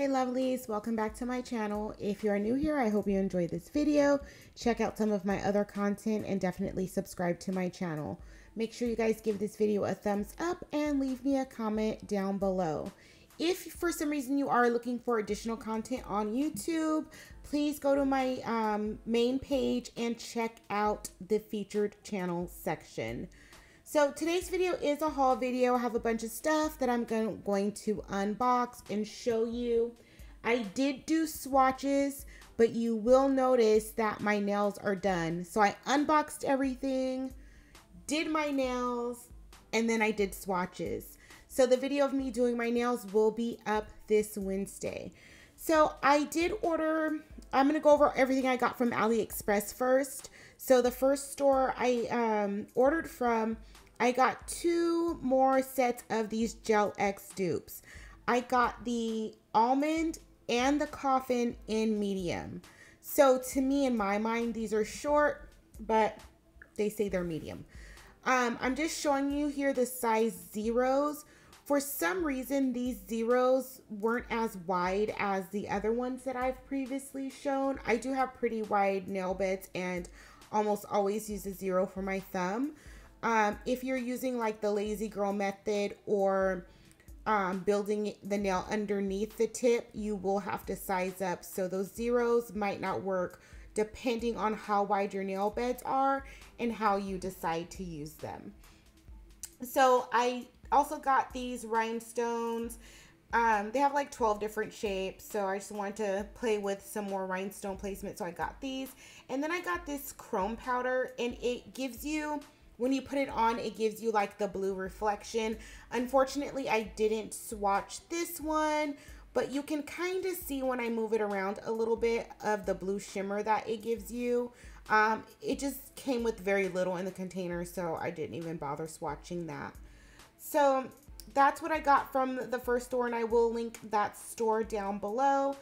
Hey lovelies, welcome back to my channel. If you are new here, I hope you enjoyed this video. Check out some of my other content and definitely subscribe to my channel. Make sure you guys give this video a thumbs up and leave me a comment down below. If for some reason you are looking for additional content on YouTube, please go to my um, main page and check out the featured channel section. So today's video is a haul video. I have a bunch of stuff that I'm going to unbox and show you. I did do swatches, but you will notice that my nails are done. So I unboxed everything, did my nails, and then I did swatches. So the video of me doing my nails will be up this Wednesday. So I did order, I'm going to go over everything I got from AliExpress first. So the first store I um, ordered from I got two more sets of these Gel X dupes. I got the almond and the coffin in medium. So to me, in my mind, these are short, but they say they're medium. Um, I'm just showing you here the size zeros. For some reason, these zeros weren't as wide as the other ones that I've previously shown. I do have pretty wide nail beds and almost always use a zero for my thumb. Um, if you're using like the lazy girl method or um, building the nail underneath the tip, you will have to size up. So those zeros might not work depending on how wide your nail beds are and how you decide to use them. So I also got these rhinestones. Um, they have like 12 different shapes. So I just wanted to play with some more rhinestone placement. So I got these. And then I got this chrome powder and it gives you when you put it on, it gives you like the blue reflection. Unfortunately, I didn't swatch this one, but you can kind of see when I move it around a little bit of the blue shimmer that it gives you. Um, it just came with very little in the container, so I didn't even bother swatching that. So that's what I got from the first store, and I will link that store down below.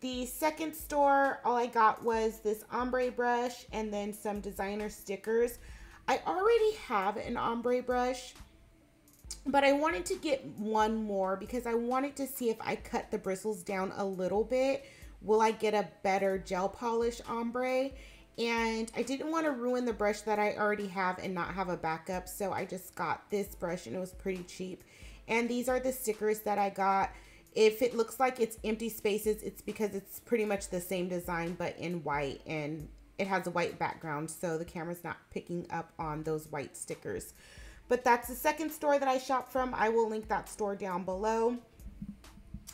The second store, all I got was this ombre brush and then some designer stickers. I already have an ombre brush, but I wanted to get one more because I wanted to see if I cut the bristles down a little bit, will I get a better gel polish ombre? And I didn't want to ruin the brush that I already have and not have a backup, so I just got this brush and it was pretty cheap. And these are the stickers that I got. If it looks like it's empty spaces, it's because it's pretty much the same design but in white and it has a white background, so the camera's not picking up on those white stickers. But that's the second store that I shop from. I will link that store down below.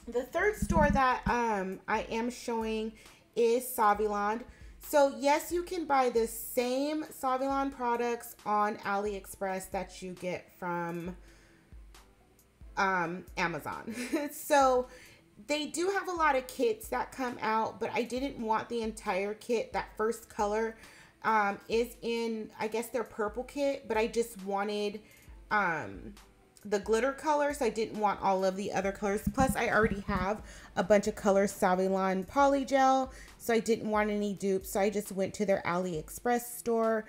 The third store that um, I am showing is Saviland. So yes, you can buy the same Saviland products on AliExpress that you get from um, Amazon. so they do have a lot of kits that come out, but I didn't want the entire kit. That first color um, is in, I guess, their purple kit, but I just wanted um, the glitter color, so I didn't want all of the other colors. Plus, I already have a bunch of colors Saviland Polygel, so I didn't want any dupes, so I just went to their AliExpress store,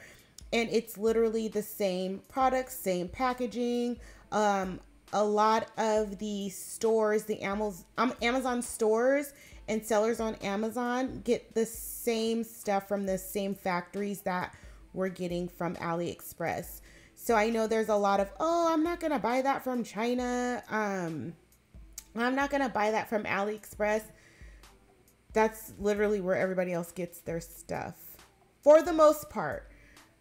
and it's literally the same products, same packaging. Um, a lot of the stores, the Amazon, um, Amazon stores and sellers on Amazon get the same stuff from the same factories that we're getting from AliExpress. So I know there's a lot of, oh, I'm not going to buy that from China. Um, I'm not going to buy that from AliExpress. That's literally where everybody else gets their stuff for the most part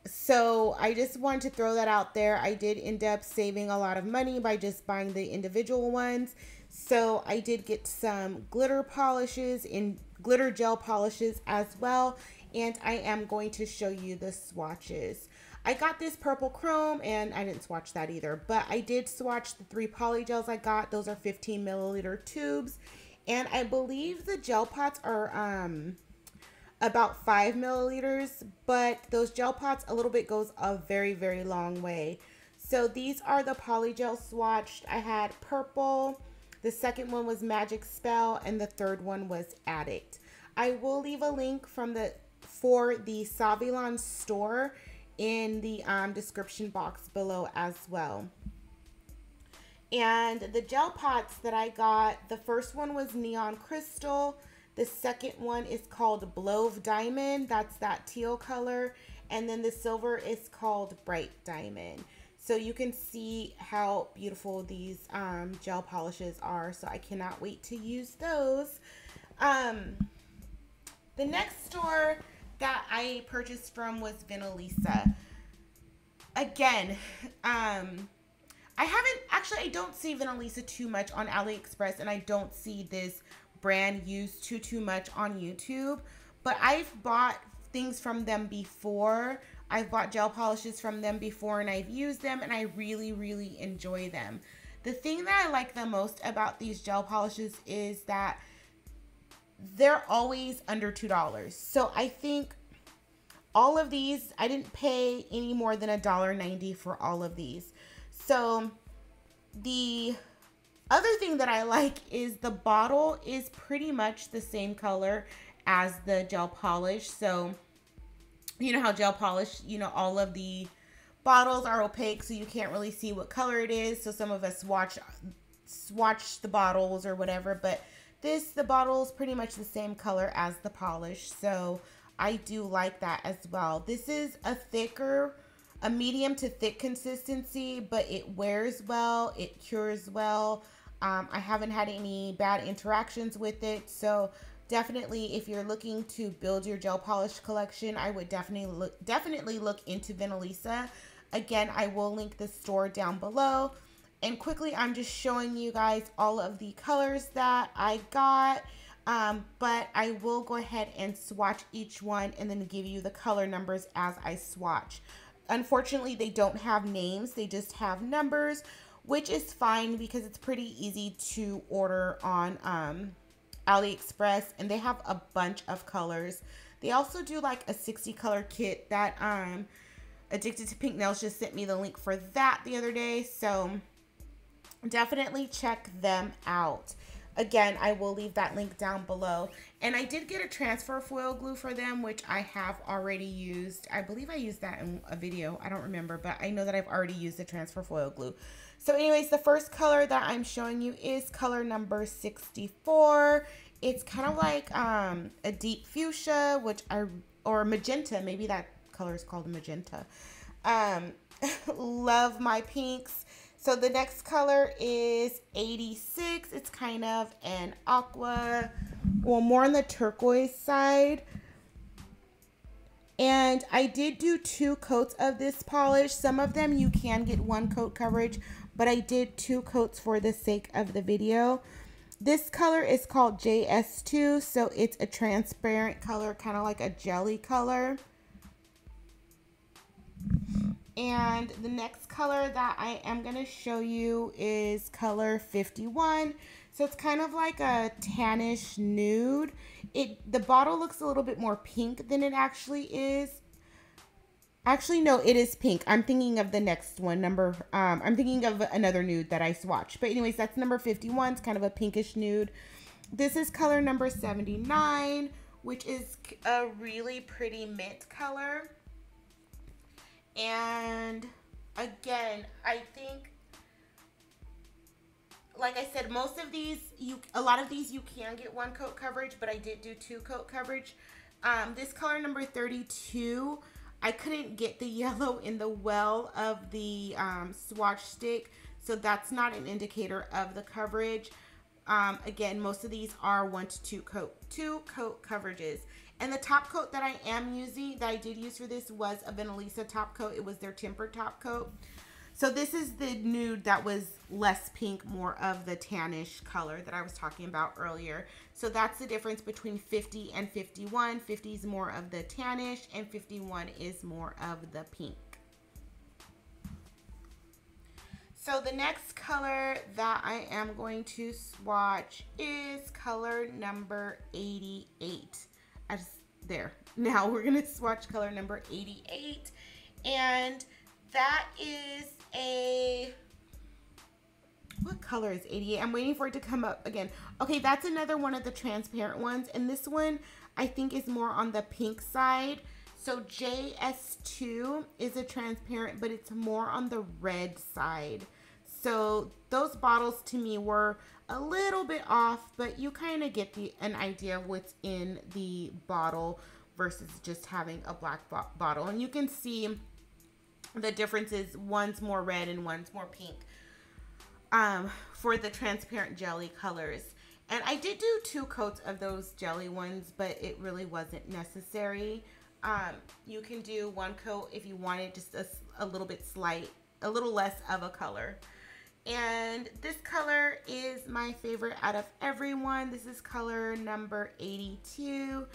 so I just wanted to throw that out there. I did end up saving a lot of money by just buying the individual ones. So I did get some glitter polishes and glitter gel polishes as well. And I am going to show you the swatches. I got this purple chrome and I didn't swatch that either, but I did swatch the three poly gels I got. Those are 15 milliliter tubes. And I believe the gel pots are um, about five milliliters, but those gel pots a little bit goes a very, very long way. So these are the polygel swatched. I had purple, the second one was Magic Spell, and the third one was Addict. I will leave a link from the for the Saviland store in the um, description box below as well. And the gel pots that I got, the first one was Neon Crystal. The second one is called Blove Diamond. That's that teal color. And then the silver is called Bright Diamond. So you can see how beautiful these um, gel polishes are. So I cannot wait to use those. Um, the next store that I purchased from was Venalisa. Again, um, I haven't, actually I don't see Venalisa too much on AliExpress and I don't see this brand used too, too much on YouTube. But I've bought things from them before. I've bought gel polishes from them before and I've used them and I really, really enjoy them. The thing that I like the most about these gel polishes is that they're always under $2. So I think all of these, I didn't pay any more than a dollar ninety for all of these. So the other thing that I like is the bottle is pretty much the same color as the gel polish. So you know how gel polish, you know, all of the bottles are opaque so you can't really see what color it is. So some of us watch swatch the bottles or whatever, but this the bottle is pretty much the same color as the polish. So I do like that as well. This is a thicker a medium to thick consistency, but it wears well, it cures well. Um, I haven't had any bad interactions with it. So definitely if you're looking to build your gel polish collection, I would definitely look, definitely look into Venalisa. Again, I will link the store down below. And quickly, I'm just showing you guys all of the colors that I got. Um, but I will go ahead and swatch each one and then give you the color numbers as I swatch. Unfortunately, they don't have names. They just have numbers, which is fine because it's pretty easy to order on um, AliExpress. And they have a bunch of colors. They also do like a 60 color kit that um, Addicted to Pink Nails just sent me the link for that the other day. So definitely check them out. Again, I will leave that link down below. And I did get a transfer foil glue for them, which I have already used. I believe I used that in a video. I don't remember, but I know that I've already used the transfer foil glue. So anyways, the first color that I'm showing you is color number 64. It's kind of like um, a deep fuchsia, which I, or magenta, maybe that color is called magenta. Um, love my pinks. So the next color is 86. It's kind of an aqua, well, more on the turquoise side. And I did do two coats of this polish. Some of them you can get one coat coverage, but I did two coats for the sake of the video. This color is called JS2, so it's a transparent color, kind of like a jelly color. And the next color that I am going to show you is color 51. So it's kind of like a tannish nude. It The bottle looks a little bit more pink than it actually is. Actually, no, it is pink. I'm thinking of the next one, number, um, I'm thinking of another nude that I swatched. But anyways, that's number 51. It's kind of a pinkish nude. This is color number 79, which is a really pretty mint color. And again, I think like I said, most of these you a lot of these you can get one coat coverage, but I did do two coat coverage. Um, this color number 32, I couldn't get the yellow in the well of the um, swatch stick, so that's not an indicator of the coverage. Um, again, most of these are one to two coat, two coat coverages. And the top coat that I am using, that I did use for this was a Venalisa top coat. It was their tempered top coat. So this is the nude that was less pink, more of the tannish color that I was talking about earlier. So that's the difference between 50 and 51. 50 is more of the tannish and 51 is more of the pink. So the next color that I am going to swatch is color number 88 as there. Now we're to swatch color number 88. And that is a, what color is 88? I'm waiting for it to come up again. Okay, that's another one of the transparent ones. And this one I think is more on the pink side. So JS2 is a transparent, but it's more on the red side. So those bottles to me were a little bit off, but you kind of get the an idea of what's in the bottle versus just having a black bo bottle. And you can see the differences. One's more red and one's more pink um, for the transparent jelly colors. And I did do two coats of those jelly ones, but it really wasn't necessary. Um, you can do one coat if you wanted just a, a little bit slight, a little less of a color. And this color is my favorite out of everyone. This is color number 82.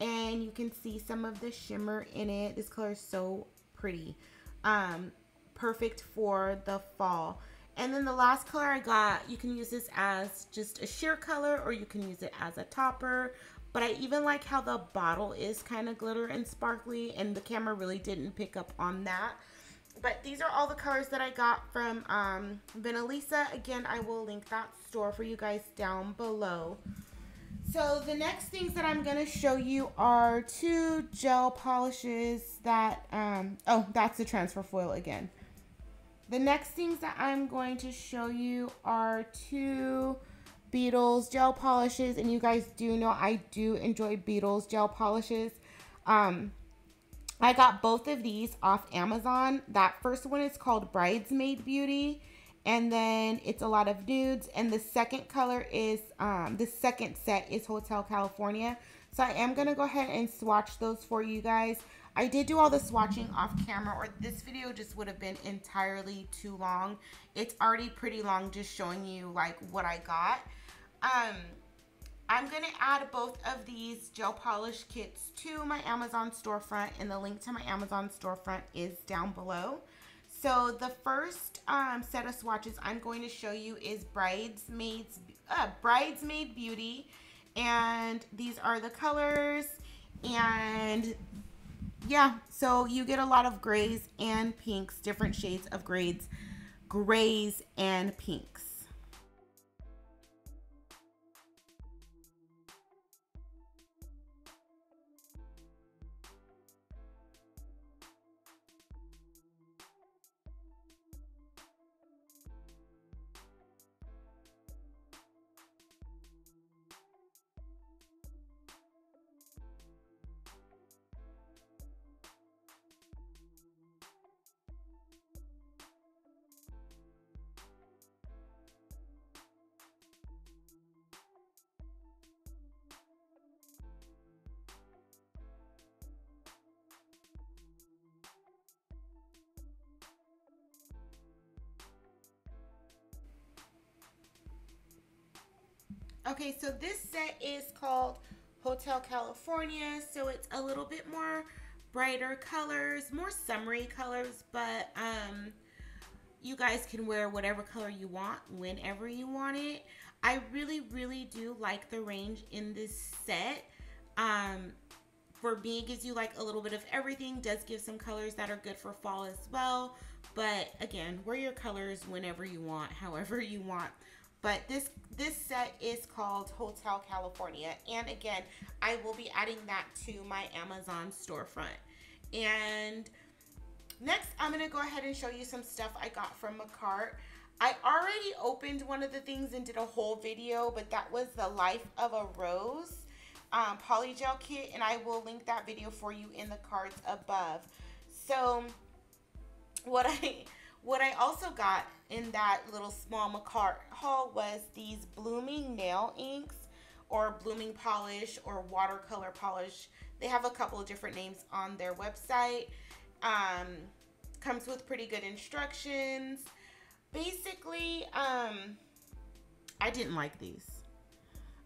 And you can see some of the shimmer in it. This color is so pretty. Um, perfect for the fall. And then the last color I got, you can use this as just a sheer color or you can use it as a topper. But I even like how the bottle is kind of glitter and sparkly and the camera really didn't pick up on that. But these are all the colors that I got from um, Venalisa. Again, I will link that store for you guys down below. So the next things that I'm going to show you are two gel polishes that, um, oh, that's the transfer foil again. The next things that I'm going to show you are two Beetles gel polishes. And you guys do know I do enjoy Beetles gel polishes. Um, I got both of these off Amazon. That first one is called Bridesmaid Beauty. And then it's a lot of nudes. And the second color is, um, the second set is Hotel California. So I am going to go ahead and swatch those for you guys. I did do all the swatching off camera or this video just would have been entirely too long. It's already pretty long just showing you like what I got. Um, I'm going to add both of these gel polish kits to my Amazon storefront and the link to my Amazon storefront is down below. So the first um, set of swatches I'm going to show you is Bridesmaids, uh, Bridesmaid Beauty. And these are the colors. And yeah, so you get a lot of grays and pinks, different shades of grades, grays and pinks. Okay, so this set is called Hotel California. So it's a little bit more brighter colors, more summery colors, but um, you guys can wear whatever color you want whenever you want it. I really, really do like the range in this set. Um, for being gives you like a little bit of everything, does give some colors that are good for fall as well. But again, wear your colors whenever you want, however you want. But this this set is called Hotel California. And again, I will be adding that to my Amazon storefront. And next, I'm to go ahead and show you some stuff I got from Makartt. I already opened one of the things and did a whole video, but that was the Life of a Rose um, polygel kit. And I will link that video for you in the cards above. So what I what I also got in that little small Makartt haul was these blooming nail inks or blooming polish or watercolor polish. They have a couple of different names on their website. Um, comes with pretty good instructions. Basically, um, I didn't like these.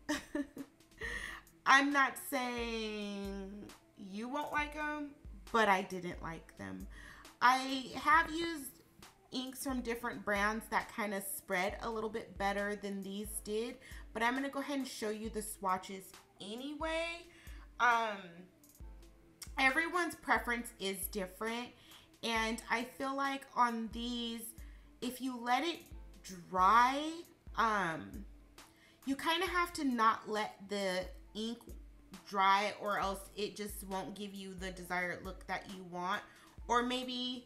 I'm not saying you won't like them, but I didn't like them. I have used inks from different brands that kind of spread a little bit better than these did. But I'm going to go ahead and show you the swatches anyway. Um, everyone's preference is different. And I feel like on these, if you let it dry, um, you kind of have to not let the ink dry or else it just won't give you the desired look that you want. Or maybe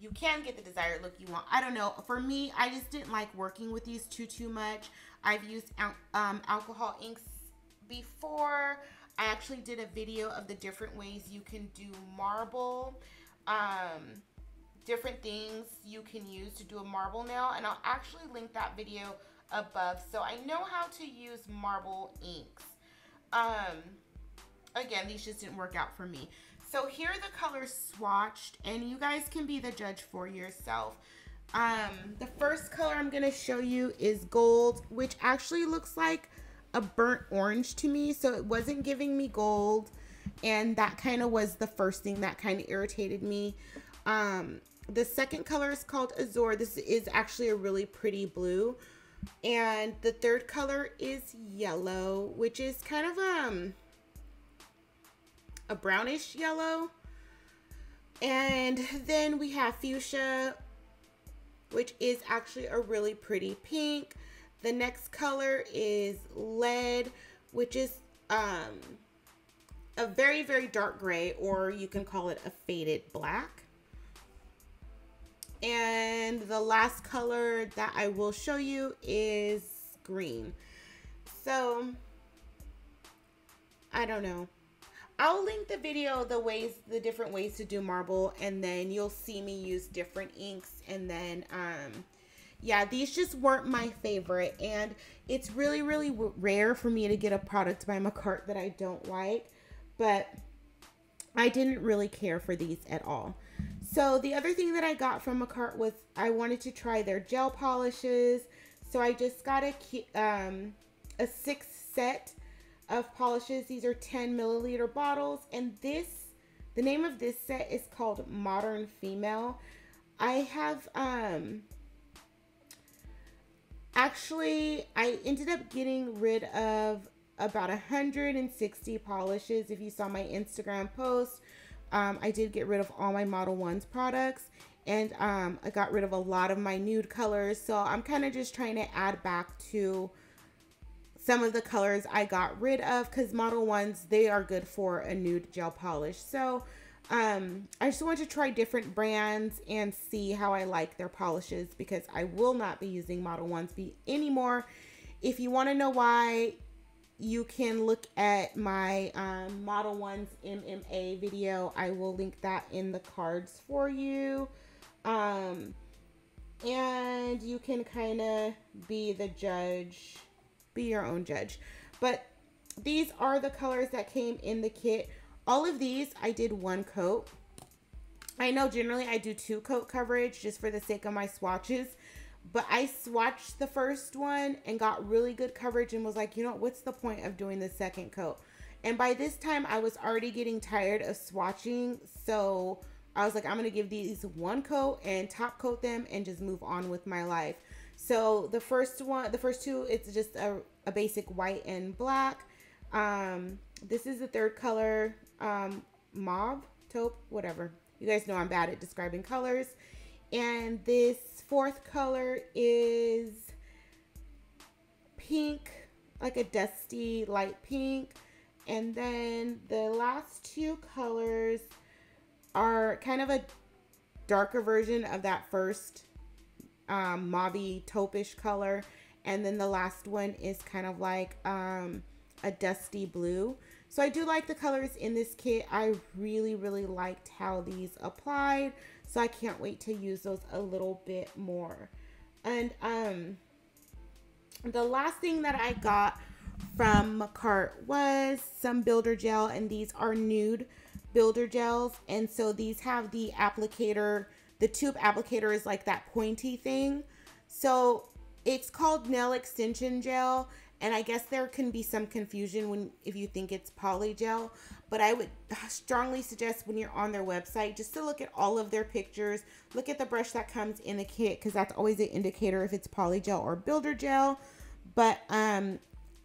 you can get the desired look you want. I don't know. For me, I just didn't like working with these too, too much. I've used um, alcohol inks before. I actually did a video of the different ways you can do marble. Um, different things you can use to do a marble nail. And I'll actually link that video above. So I know how to use marble inks. Um, again, these just didn't work out for me. So here are the colors swatched, and you guys can be the judge for yourself. Um, the first color I'm going to show you is gold, which actually looks like a burnt orange to me. So it wasn't giving me gold. And that kind of was the first thing that kind of irritated me. Um, the second color is called Azure. This is actually a really pretty blue. And the third color is yellow, which is kind of um a brownish yellow. And then we have fuchsia, which is actually a really pretty pink. The next color is lead, which is um, a very, very dark gray, or you can call it a faded black. And the last color that I will show you is green. So, I don't know. I'll link the video, the ways, the different ways to do marble, and then you'll see me use different inks. And then, um, yeah, these just weren't my favorite. And it's really, really rare for me to get a product by Makartt that I don't like. But I didn't really care for these at all. So the other thing that I got from Makartt was I wanted to try their gel polishes. So I just got a, um, a six set of polishes. These are 10 milliliter bottles. And this, the name of this set is called Modern Female. I have, um, actually, I ended up getting rid of about 160 polishes. If you saw my Instagram post, um, I did get rid of all my Modelones products and um, I got rid of a lot of my nude colors. So I'm kind of just trying to add back to some of the colors I got rid of because Modelones, they are good for a nude gel polish. So um, I just want to try different brands and see how I like their polishes because I will not be using Modelones be anymore. If you want to know why, you can look at my um, Modelones MMA video. I will link that in the cards for you. Um, and you can kind of be the judge be your own judge. But these are the colors that came in the kit. All of these, I did one coat. I know generally I do two coat coverage just for the sake of my swatches. But I swatched the first one and got really good coverage and was like, you know, what's the point of doing the second coat? And by this time, I was already getting tired of swatching. So I was like, I'm to give these one coat and top coat them and just move on with my life. So the first one, the first two, it's just a, a basic white and black. Um, this is the third color, um, mauve, taupe, whatever. You guys know I'm bad at describing colors. And this fourth color is pink, like a dusty light pink. And then the last two colors are kind of a darker version of that first um, mauve taupish color. And then the last one is kind of like um, a dusty blue. So I do like the colors in this kit. I really, really liked how these applied. So I can't wait to use those a little bit more. And um, the last thing that I got from Makartt was some builder gel. And these are nude builder gels. And so these have the applicator the tube applicator is like that pointy thing. So it's called nail extension gel. And I guess there can be some confusion when if you think it's poly gel. But I would strongly suggest when you're on their website just to look at all of their pictures. Look at the brush that comes in the kit because that's always an indicator if it's poly gel or builder gel. But um,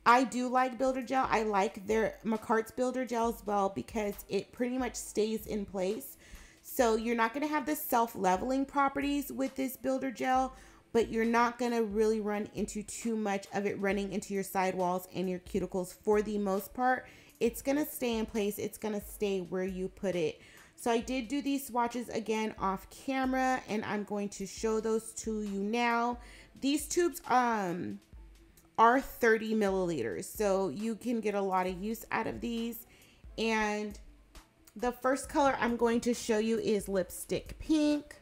I do like builder gel. I like their Makartt's builder gel as well because it pretty much stays in place. So you're not going to have the self-leveling properties with this builder gel, but you're not going to really run into too much of it running into your sidewalls and your cuticles for the most part. It's going to stay in place. It's going to stay where you put it. So I did do these swatches again off camera and I'm going to show those to you now. These tubes um are 30 milliliters. So you can get a lot of use out of these. And the first color I'm going to show you is lipstick pink.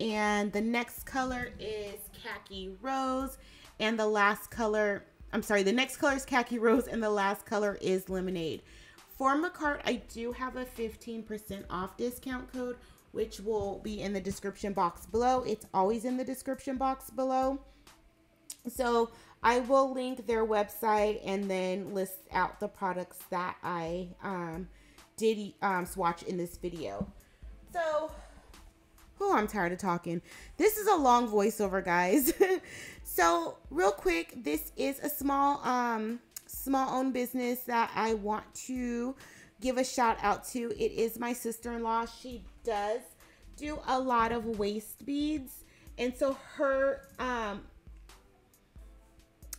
And the next color is khaki rose. And the last color, I'm sorry, the next color is khaki rose and the last color is lemonade. For Makartt, I do have a 15% off discount code, which will be in the description box below. It's always in the description box below. So I will link their website and then list out the products that I um, did um, swatch in this video. So, oh, I'm tired of talking. This is a long voiceover, guys. so, real quick, this is a small, um, small owned business that I want to give a shout out to. It is my sister-in-law. She does do a lot of waist beads. And so her um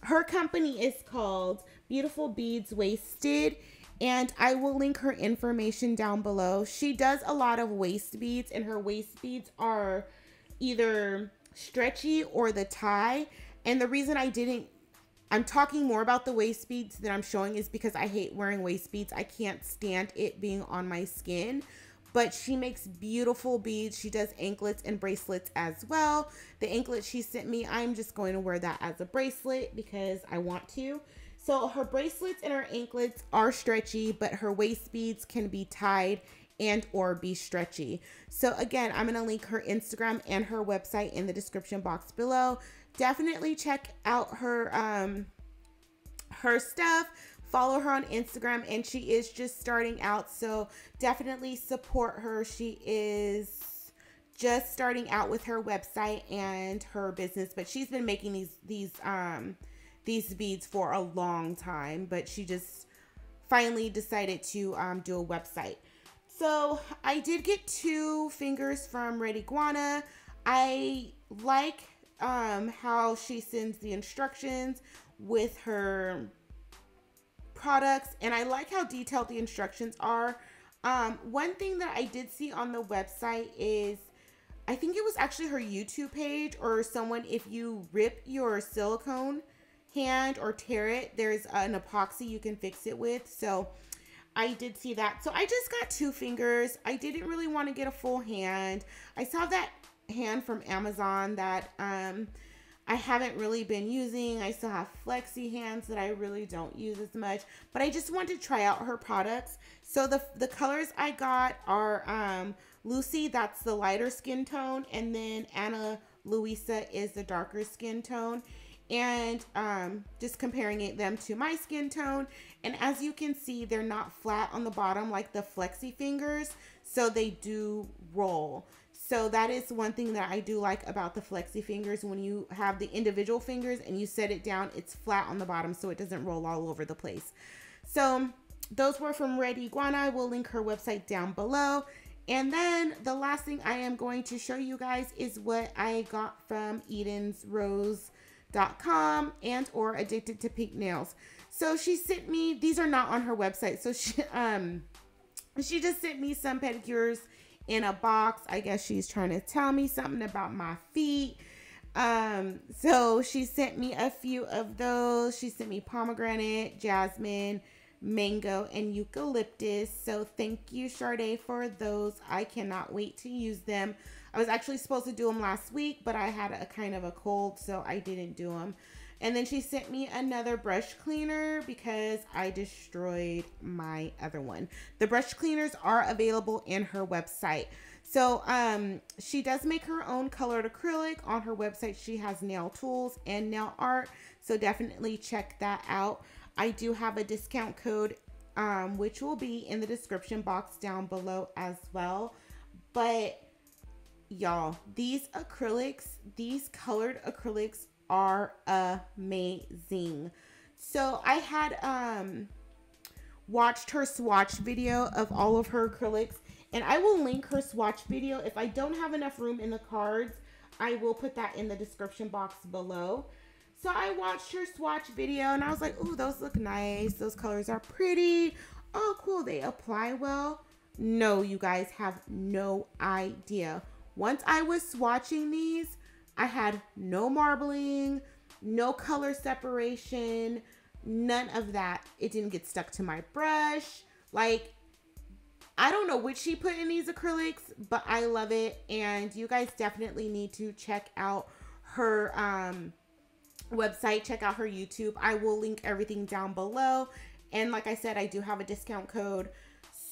her company is called Beautiful Beads Waisted and I will link her information down below. She does a lot of waist beads and her waist beads are either stretchy or the tie. And the reason I didn't I'm talking more about the waist beads that I'm showing is because I hate wearing waist beads. I can't stand it being on my skin. But she makes beautiful beads. She does anklets and bracelets as well. The anklet she sent me, I'm just going to wear that as a bracelet because I want to. So her bracelets and her anklets are stretchy, but her waist beads can be tied and or be stretchy. So again, I'm going to link her Instagram and her website in the description box below definitely check out her um her stuff follow her on instagram and she is just starting out so definitely support her. She is just starting out with her website and her business but she's been making these these um these beads for a long time but she just finally decided to um, do a website. So i did get two fingers from red iguana i like um, how she sends the instructions with her products. And I like how detailed the instructions are. Um, one thing that I did see on the website is I think it was actually her YouTube page or someone, if you rip your silicone hand or tear it, there's an epoxy you can fix it with. So I did see that. So I just got two fingers. I didn't really want to get a full hand. I saw that hand from Amazon that um, I haven't really been using. I still have flexi hands that I really don't use as much, but I just wanted to try out her products. So the, the colors I got are um, Lucy, that's the lighter skin tone, and then Anna Luisa is the darker skin tone. And um, just comparing it, them to my skin tone. And as you can see, they're not flat on the bottom like the flexi fingers, so they do roll. So that is one thing that I do like about the flexi fingers. When you have the individual fingers and you set it down, it's flat on the bottom so it doesn't roll all over the place. So those were from Red Iguana. I will link her website down below. And then the last thing I am going to show you guys is what I got from edensrose.com and or addicted to pink nails. So she sent me, these are not on her website. So she, um, she just sent me some pedicures in a box. I guess she's trying to tell me something about my feet. Um, so she sent me a few of those. She sent me pomegranate, jasmine, mango, and eucalyptus. So thank you, Sade, for those. I cannot wait to use them. I was actually supposed to do them last week, but I had a kind of a cold, so I didn't do them. And then she sent me another brush cleaner because I destroyed my other one. The brush cleaners are available in her website. So um, she does make her own colored acrylic. On her website, she has nail tools and nail art. So definitely check that out. I do have a discount code, um, which will be in the description box down below as well. But y'all, these acrylics, these colored acrylics are amazing. So I had um watched her swatch video of all of her acrylics and I will link her swatch video. If I don't have enough room in the cards, I will put that in the description box below. So I watched her swatch video and I was like, oh, those look nice. Those colors are pretty. oh, cool, they apply well. No, you guys have no idea. Once I was swatching these, I had no marbling, no color separation, none of that. It didn't get stuck to my brush. Like, I don't know which she put in these acrylics, but I love it. And you guys definitely need to check out her um, website, check out her YouTube. I will link everything down below. And like I said, I do have a discount code.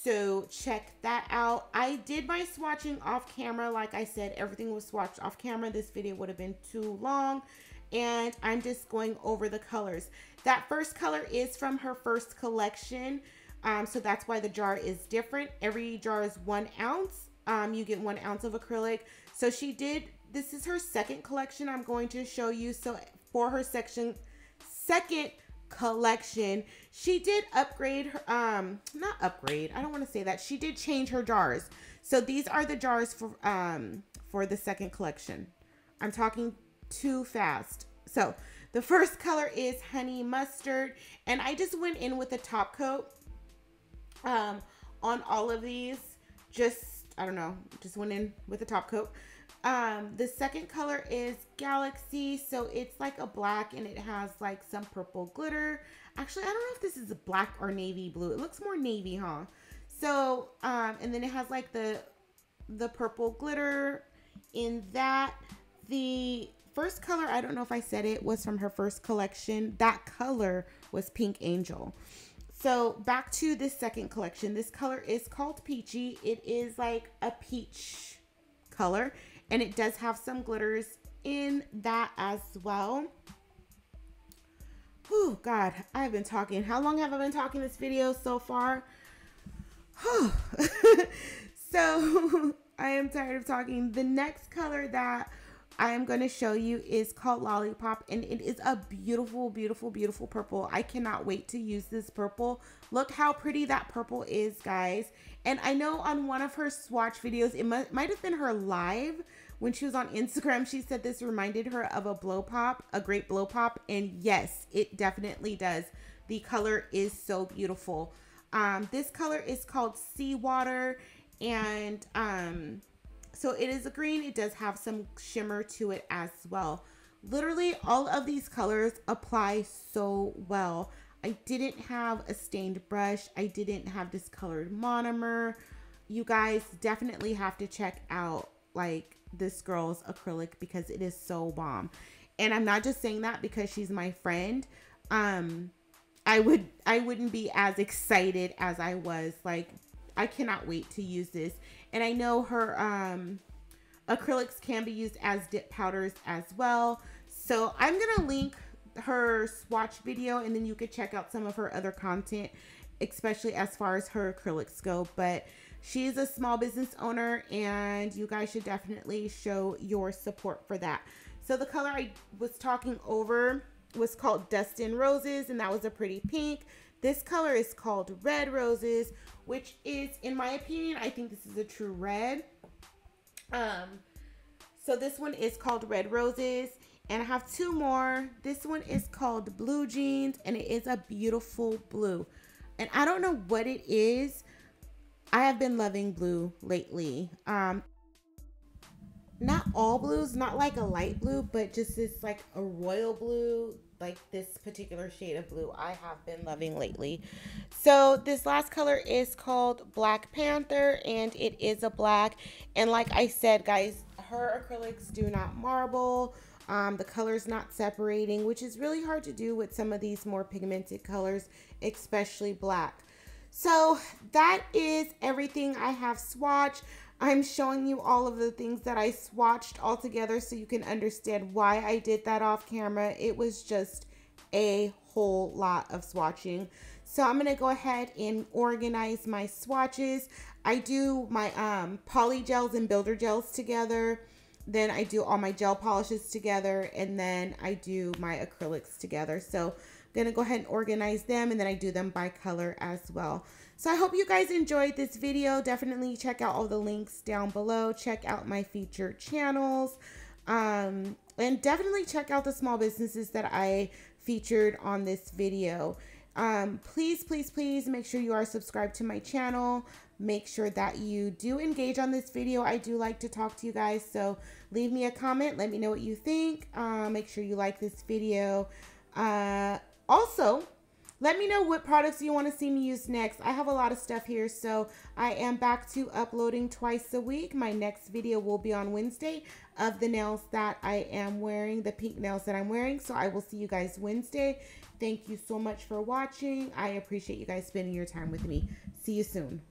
So check that out. I did my swatching off camera. Like I said, everything was swatched off camera. This video would have been too long. And I'm just going over the colors. That first color is from her first collection. Um, so that's why the jar is different. Every jar is one ounce. Um, you get one ounce of acrylic. So she did, this is her second collection I'm going to show you. So for her section, second collection, she did upgrade her, um, not upgrade, I don't want to say that. She did change her jars. So these are the jars for, um, for the second collection. I'm talking too fast. So the first color is honey mustard and I just went in with a top coat um, on all of these. Just, I don't know, just went in with a top coat. Um, the second color is Galaxy. So it's like a black and it has like some purple glitter. Actually, I don't know if this is a black or navy blue. It looks more navy, huh? So, um, and then it has like the, the purple glitter in that. The first color, I don't know if I said it, was from her first collection. That color was Pink Angel. So back to this second collection. This color is called Peachy. It is like a peach color and it does have some glitters in that as well. Oh God, I've been talking. How long have I been talking this video so far? so I am tired of talking. The next color that I am going to show you is called Lollipop and it is a beautiful, beautiful, beautiful purple. I cannot wait to use this purple. Look how pretty that purple is, guys. And I know on one of her swatch videos, it might, might have been her live when she was on Instagram, she said this reminded her of a blow pop, a great blow pop. And yes, it definitely does. The color is so beautiful. Um, this color is called Seawater and um, so it is a green. It does have some shimmer to it as well. Literally all of these colors apply so well. I didn't have a stained brush. I didn't have discolored monomer. You guys definitely have to check out like this girl's acrylic because it is so bomb. And I'm not just saying that because she's my friend. Um I would I wouldn't be as excited as I was like I cannot wait to use this. And I know her um, acrylics can be used as dip powders as well. So I'm going to link her swatch video and then you could check out some of her other content, especially as far as her acrylics go. But she's a small business owner and you guys should definitely show your support for that. So the color I was talking over was called Dust'N Roses and that was a pretty pink. This color is called Red Roses, which is, in my opinion, I think this is a true red. Um, so this one is called Red Roses. And I have two more. This one is called Blue Jeans, and it is a beautiful blue. And I don't know what it is. I have been loving blue lately. Um, not all blues, not like a light blue, but just this like a royal blue, like this particular shade of blue I have been loving lately. So this last color is called Black Panther and it is a black. And like I said, guys, her acrylics do not marble. Um, the color's not separating, which is really hard to do with some of these more pigmented colors, especially black. So that is everything I have swatched. I'm showing you all of the things that I swatched all together so you can understand why I did that off camera. It was just a whole lot of swatching. So I'm going to go ahead and organize my swatches. I do my um, poly gels and builder gels together. Then I do all my gel polishes together. And then I do my acrylics together. So I'm going to go ahead and organize them. And then I do them by color as well. So I hope you guys enjoyed this video. Definitely check out all the links down below. Check out my featured channels. Um, and definitely check out the small businesses that I featured on this video. Um, please, please, please make sure you are subscribed to my channel. Make sure that you do engage on this video. I do like to talk to you guys. So leave me a comment. Let me know what you think. Uh, make sure you like this video. Uh, also, let me know what products you want to see me use next. I have a lot of stuff here, so I am back to uploading twice a week. My next video will be on Wednesday of the nails that I am wearing, the pink nails that I'm wearing. So I will see you guys Wednesday. Thank you so much for watching. I appreciate you guys spending your time with me. See you soon.